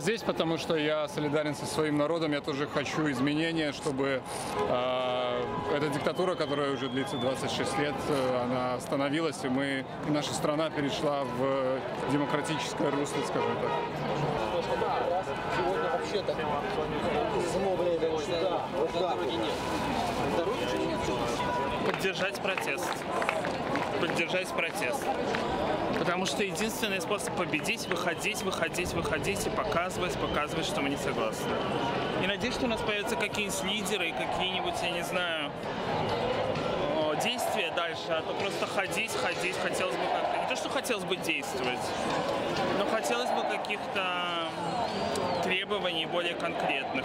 здесь, потому что я солидарен со своим народом. Я тоже хочу изменения, чтобы э, эта диктатура, которая уже длится 26 лет, э, она остановилась, и мы, и наша страна перешла в демократическое русло, скажем так. Сегодня вообще-то само время вот сюда, вот так вот. Поддержать протест. Поддержать протест. Потому что единственный способ победить – выходить, выходить, выходить и показывать, показывать, что мы не согласны. И надеюсь, что у нас появятся какие-нибудь лидеры, какие-нибудь, я не знаю, действия дальше, а то просто ходить, ходить. Хотелось бы как-то, не то, что хотелось бы действовать, но хотелось бы каких-то требований более конкретных.